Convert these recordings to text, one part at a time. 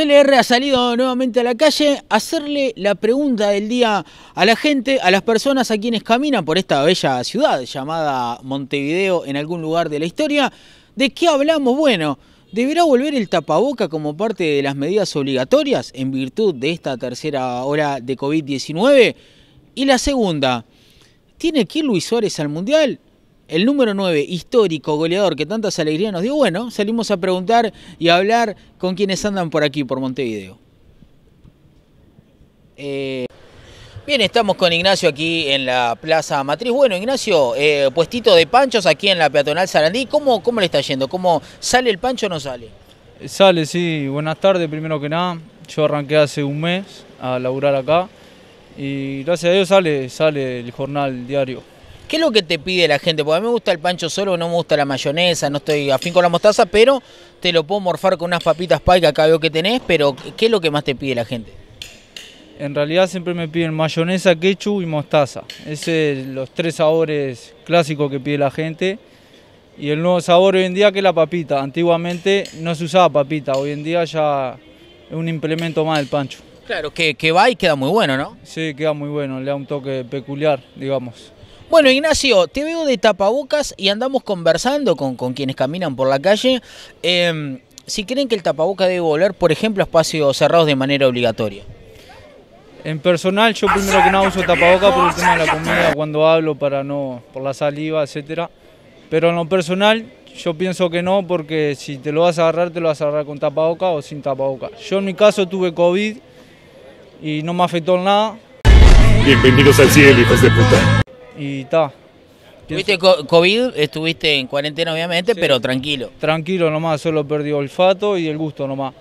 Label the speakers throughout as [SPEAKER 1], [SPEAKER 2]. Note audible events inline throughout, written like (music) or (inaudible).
[SPEAKER 1] TLR ha salido nuevamente a la calle a hacerle la pregunta del día a la gente, a las personas a quienes caminan por esta bella ciudad llamada Montevideo en algún lugar de la historia. ¿De qué hablamos? Bueno, ¿deberá volver el tapaboca como parte de las medidas obligatorias en virtud de esta tercera hora de COVID-19? Y la segunda, ¿tiene que ir Luis Suárez al Mundial? El número 9, histórico, goleador, que tantas alegrías nos dio, bueno, salimos a preguntar y a hablar con quienes andan por aquí, por Montevideo. Eh, bien, estamos con Ignacio aquí en la Plaza Matriz. Bueno, Ignacio, eh, puestito de panchos aquí en la peatonal Sarandí. ¿Cómo, ¿Cómo le está yendo? ¿Cómo sale el pancho o no sale?
[SPEAKER 2] Sale, sí. Buenas tardes, primero que nada. Yo arranqué hace un mes a laburar acá y gracias a Dios sale, sale el jornal diario.
[SPEAKER 1] ¿Qué es lo que te pide la gente? Porque a mí me gusta el pancho solo, no me gusta la mayonesa, no estoy afín con la mostaza, pero te lo puedo morfar con unas papitas pie que acá veo que tenés, pero ¿qué es lo que más te pide la gente?
[SPEAKER 2] En realidad siempre me piden mayonesa, ketchup y mostaza. Esos son los tres sabores clásicos que pide la gente. Y el nuevo sabor hoy en día que es la papita. Antiguamente no se usaba papita, hoy en día ya es un implemento más del pancho.
[SPEAKER 1] Claro, que, que va y queda muy bueno, ¿no?
[SPEAKER 2] Sí, queda muy bueno, le da un toque peculiar, digamos.
[SPEAKER 1] Bueno, Ignacio, te veo de tapabocas y andamos conversando con, con quienes caminan por la calle. Em, si creen que el tapaboca debe volver, por ejemplo, a espacios cerrados de manera obligatoria.
[SPEAKER 2] En personal, yo primero que nada uso tapaboca por el tema de la comida, cuando hablo, para no, por la saliva, etcétera. Pero en lo personal, yo pienso que no, porque si te lo vas a agarrar, te lo vas a agarrar con tapaboca o sin tapaboca. Yo en mi caso tuve COVID y no me afectó en nada.
[SPEAKER 3] Bienvenidos al cielo, hijos de puta
[SPEAKER 2] y ta.
[SPEAKER 1] Tuviste COVID, estuviste en cuarentena obviamente, pero tranquilo.
[SPEAKER 2] Tranquilo nomás, solo perdí olfato y el gusto nomás.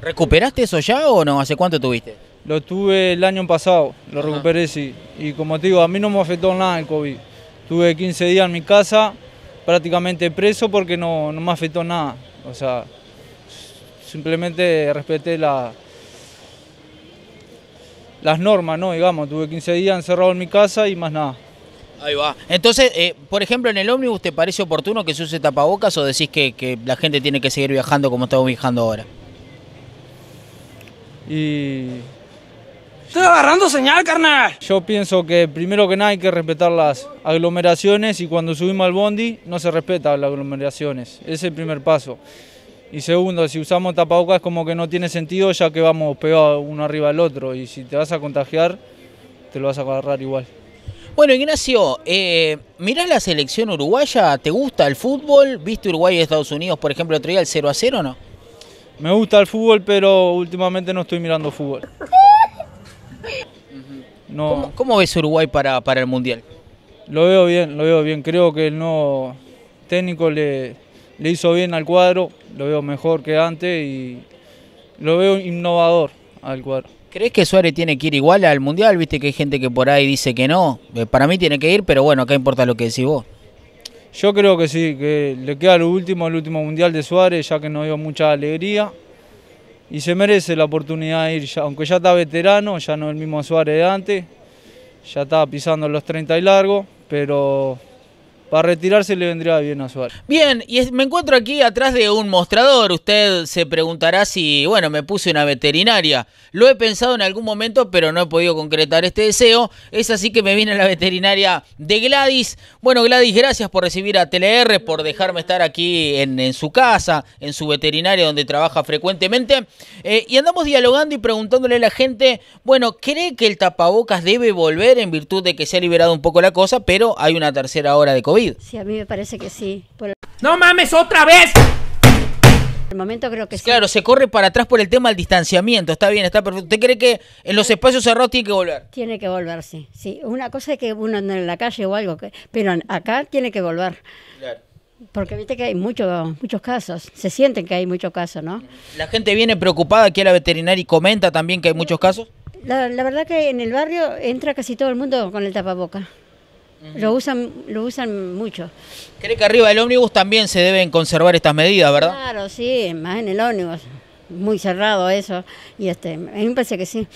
[SPEAKER 1] ¿Recuperaste eso ya o no? ¿Hace cuánto tuviste?
[SPEAKER 2] Lo tuve el año pasado, lo recuperé sí. Y como te digo, a mí no me afectó nada el COVID. Tuve 15 días en mi casa, prácticamente preso porque no, no me afectó nada. O sea, simplemente respeté la, las normas, ¿no? Digamos, tuve 15 días encerrado en mi casa y más nada.
[SPEAKER 1] Ahí va. Entonces, eh, por ejemplo, en el ómnibus, ¿te parece oportuno que se use tapabocas o decís que, la gente tiene que seguir viajando como estamos viajando ahora?
[SPEAKER 2] Y...
[SPEAKER 4] Estoy agarrando señal, carnal.
[SPEAKER 2] Yo pienso que primero que nada hay que respetar las aglomeraciones y cuando subimos al bondi no se respetan las aglomeraciones. Ese es el primer paso. Y segundo, si usamos tapabocas como que no tiene sentido ya que vamos pegados uno arriba del otro y si te vas a contagiar te lo vas a agarrar igual.
[SPEAKER 1] Bueno, Ignacio, eh, ¿mirás la selección uruguaya? ¿Te gusta el fútbol? ¿Viste Uruguay y Estados Unidos, por ejemplo, otro día el 0 a 0 o no?
[SPEAKER 2] Me gusta el fútbol, pero últimamente no estoy mirando fútbol. (laughs)
[SPEAKER 1] No. ¿Cómo, ves Uruguay para, para el Mundial?
[SPEAKER 2] Lo veo bien, lo veo bien. Creo que el nuevo técnico le, le hizo bien al cuadro, lo veo mejor que antes y lo veo innovador al cuadro.
[SPEAKER 1] ¿Crees que Suárez tiene que ir igual al Mundial? Viste que hay gente que por ahí dice que no. Eh, para mí tiene que ir, pero bueno, acá importa lo que decís vos.
[SPEAKER 2] Yo creo que sí, que le queda lo último, el último Mundial de Suárez, ya que nos dio mucha alegría. Y se merece la oportunidad de ir, aunque ya está veterano, ya no es el mismo Suárez de antes, ya está pisando los 30 y largo, pero para retirarse le vendría bien a Suárez.
[SPEAKER 1] Bien, y me encuentro aquí atrás de un mostrador. Usted se preguntará si, bueno, me puse una veterinaria. Lo he pensado en algún momento, pero no he podido concretar este deseo. Es así que me viene la veterinaria de Gladys. Bueno, Gladys, gracias por recibir a TLR, por dejarme estar aquí en, su casa, en su veterinaria donde trabaja frecuentemente. Eh, y andamos dialogando y preguntándole a la gente, bueno, ¿cree que el tapabocas debe volver en virtud de que se ha liberado un poco la cosa, pero hay una tercera hora de COVID?
[SPEAKER 5] Sí, a mí me parece que sí.
[SPEAKER 4] ¡No mames, otra vez!
[SPEAKER 5] el momento creo que
[SPEAKER 1] sí. Claro, se corre para atrás por el tema del distanciamiento. Está bien, está perfecto. ¿Usted cree que en los espacios cerrados tiene que volver?
[SPEAKER 5] Tiene que volver, sí. sí. Una cosa es que uno anda en la calle o algo, pero acá tiene que volver. Claro. Porque viste que hay muchos muchos casos, se sienten que hay muchos casos, ¿no?
[SPEAKER 1] ¿La gente viene preocupada aquí a la veterinaria y comenta también que hay muchos casos?
[SPEAKER 5] La, la verdad que en el barrio entra casi todo el mundo con el tapaboca. Lo usan, lo usan mucho.
[SPEAKER 1] ¿Cree que arriba del ómnibus también se deben conservar estas medidas, verdad?
[SPEAKER 5] Claro, sí, más en el ómnibus. Muy cerrado eso. Y este, a mí me parece que sí.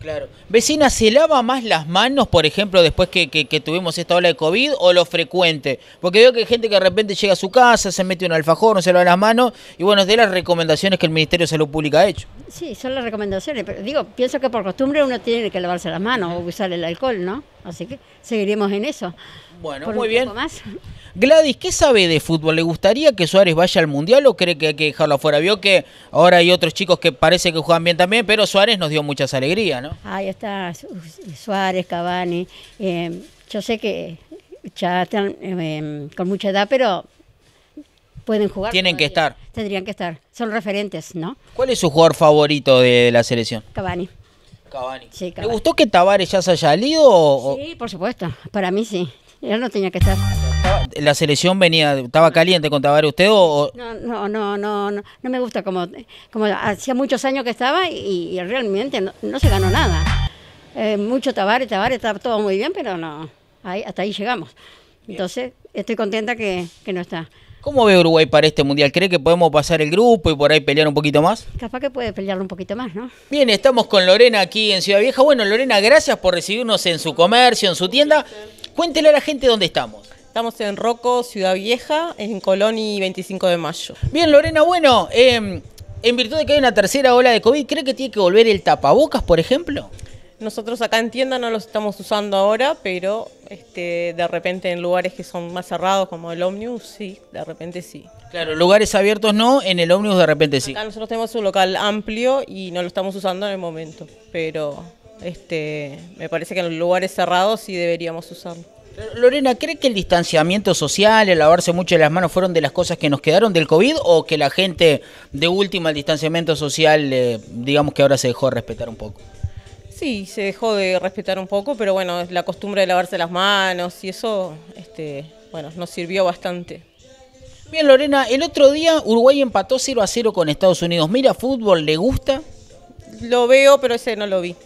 [SPEAKER 1] Claro. Vecina, ¿se lava más las manos, por ejemplo, después que, que- que tuvimos esta ola de COVID o lo frecuente? Porque veo que hay gente que de repente llega a su casa, se mete un alfajor, no se lava las manos y bueno, es de las recomendaciones que el Ministerio de Salud Pública ha hecho.
[SPEAKER 5] Sí, son las recomendaciones, pero digo, pienso que por costumbre uno tiene que lavarse las manos o usar el alcohol, ¿no? Así que seguiremos en eso.
[SPEAKER 1] Bueno,
[SPEAKER 5] por
[SPEAKER 1] muy bien.
[SPEAKER 5] más. (laughs)
[SPEAKER 1] Gladys, ¿qué sabe de fútbol? ¿Le gustaría que Suárez vaya al Mundial o cree que hay que dejarlo afuera? Vio que ahora hay otros chicos que parece que juegan bien también, pero Suárez nos dio muchas alegrías, ¿no?
[SPEAKER 5] Ahí está Su- Suárez, Cavani. eh, yo sé que ya están eh, con mucha edad, pero pueden jugar.
[SPEAKER 1] Tienen que estar.
[SPEAKER 5] Tendrían que estar. Son referentes, ¿no?
[SPEAKER 1] ¿Cuál es su jugador favorito de la selección?
[SPEAKER 5] Cavani.
[SPEAKER 1] Cavani.
[SPEAKER 5] Sí,
[SPEAKER 1] ¿Le gustó que Tavares ya se haya ido o,
[SPEAKER 5] Sí, por supuesto. Para mí sí. Él no tenía que estar.
[SPEAKER 1] la selección venía, estaba caliente con Tavares usted o,
[SPEAKER 5] No, no, no, no, no, no me gusta como, como hacía muchos años que estaba y, y realmente no, no se ganó nada. Eh, mucho Tavares, Tavares, está todo muy bien, pero no, ahí, hasta ahí llegamos. Entonces, estoy contenta que, que no está.
[SPEAKER 1] ¿Cómo ve Uruguay para este mundial? ¿Cree que podemos pasar el grupo y por ahí pelear un poquito más?
[SPEAKER 5] Capaz que puede pelear un poquito más, ¿no?
[SPEAKER 1] Bien, estamos con Lorena aquí en Ciudad Vieja. Bueno, Lorena, gracias por recibirnos en su comercio, en su tienda. Cuéntele a la gente dónde estamos.
[SPEAKER 6] Estamos en Roco, Ciudad Vieja, en Colón y 25 de mayo.
[SPEAKER 1] Bien, Lorena, bueno, eh, en virtud de que hay una tercera ola de COVID, ¿cree que tiene que volver el tapabocas, por ejemplo?
[SPEAKER 6] Nosotros acá en tienda no los estamos usando ahora, pero este, de repente en lugares que son más cerrados como el Omnius, sí, de repente sí.
[SPEAKER 1] Claro, lugares abiertos no, en el ómnibus de repente sí.
[SPEAKER 6] Acá nosotros tenemos un local amplio y no lo estamos usando en el momento, pero este, me parece que en los lugares cerrados sí deberíamos usarlo.
[SPEAKER 1] Lorena, ¿cree que el distanciamiento social, el lavarse mucho las manos fueron de las cosas que nos quedaron del COVID o que la gente de última el distanciamiento social, eh, digamos que ahora se dejó de respetar un poco?
[SPEAKER 6] Sí, se dejó de respetar un poco, pero bueno, es la costumbre de lavarse las manos y eso, este, bueno, nos sirvió bastante.
[SPEAKER 1] Bien, Lorena, el otro día Uruguay empató 0 a 0 con Estados Unidos. ¿Mira fútbol? ¿Le gusta?
[SPEAKER 6] Lo veo, pero ese no lo vi.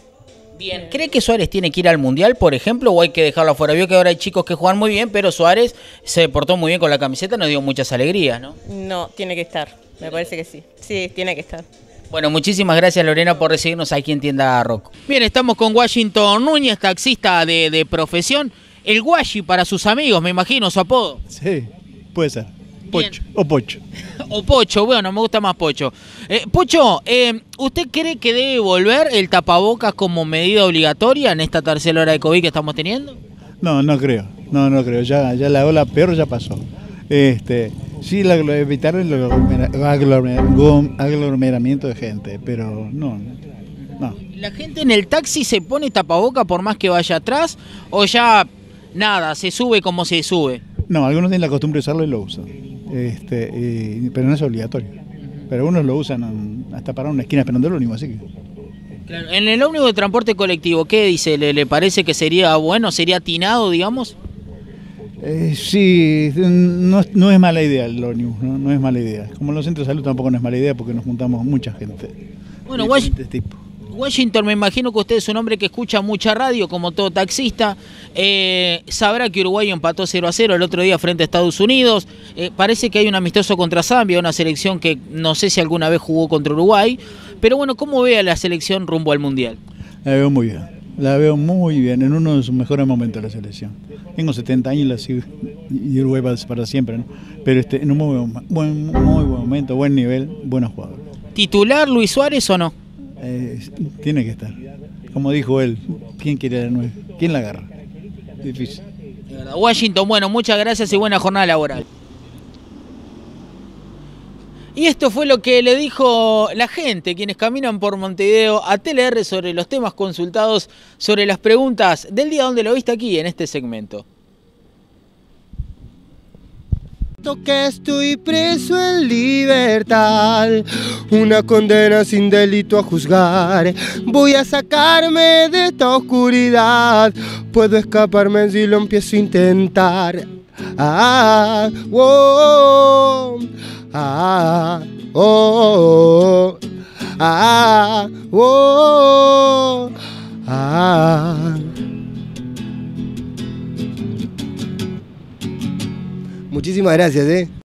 [SPEAKER 1] Bien. ¿Cree que Suárez tiene que ir al Mundial, por ejemplo, o hay que dejarlo afuera? Vio que ahora hay chicos que juegan muy bien, pero Suárez se portó muy bien con la camiseta, nos dio muchas alegrías, ¿no?
[SPEAKER 6] No, tiene que estar. Me parece que sí. Sí, tiene que estar.
[SPEAKER 1] Bueno, muchísimas gracias Lorena por recibirnos aquí en Tienda Rock. Bien, estamos con Washington Núñez, taxista de, de profesión. El Washi para sus amigos, me imagino, su apodo.
[SPEAKER 7] Sí, puede ser. Pocho o Pocho. (laughs)
[SPEAKER 1] O Pocho, bueno, me gusta más Pocho. Eh, Pocho, eh, ¿usted cree que debe volver el tapabocas como medida obligatoria en esta tercera hora de COVID que estamos teniendo?
[SPEAKER 7] No, no creo. No, no creo. Ya, ya la ola peor ya pasó. Este, sí, la, evitar el aglomera- aglomera- aglomeramiento de gente, pero no, no.
[SPEAKER 1] ¿La gente en el taxi se pone tapaboca por más que vaya atrás o ya nada, se sube como se sube?
[SPEAKER 7] No, algunos tienen la costumbre de usarlo y lo usan. Este, y- pero no es obligatorio. Pero unos lo usan hasta para una esquina esperando el único, así que.
[SPEAKER 1] Claro, En el ómnibus de transporte colectivo, ¿qué dice? ¿Le, le parece que sería bueno, sería atinado, digamos?
[SPEAKER 7] Eh, sí, no, es- no es mala idea el ómnibus, ¿no? no es mala idea. Como en los centros de salud tampoco no es mala idea porque nos juntamos mucha gente.
[SPEAKER 1] Bueno,
[SPEAKER 7] de
[SPEAKER 1] Wash-
[SPEAKER 7] diferentes tipos.
[SPEAKER 1] Washington, me imagino que usted es un hombre que escucha mucha radio, como todo taxista. Eh, sabrá que Uruguay empató 0 a 0 el otro día frente a Estados Unidos. Eh, parece que hay un amistoso contra Zambia, una selección que no sé si alguna vez jugó contra Uruguay. Pero bueno, ¿cómo ve a la selección rumbo al Mundial?
[SPEAKER 7] La veo muy bien. La veo muy bien, en uno de sus mejores momentos de la selección. Tengo 70 años y la sigo, y Uruguay para, siempre, ¿no? Pero este, en un muy buen, muy buen momento, buen nivel, buenos jugadores.
[SPEAKER 1] ¿Titular Luis Suárez o no?
[SPEAKER 7] Eh, tiene que estar. Como dijo él, ¿quién quiere la nueve? ¿Quién la agarra? Difícil.
[SPEAKER 1] Washington, bueno, muchas gracias y buena jornada laboral. Y esto fue lo que le dijo la gente, quienes caminan por Montevideo a TLR sobre los temas consultados, sobre las preguntas del día donde lo viste aquí en este segmento.
[SPEAKER 8] que estoy preso en libertad, una condena sin delito a juzgar. Voy a sacarme de esta oscuridad, puedo escaparme si lo empiezo a intentar. Ah, oh, ah, oh, ah, oh, ah. Muchísimas gracias, eh.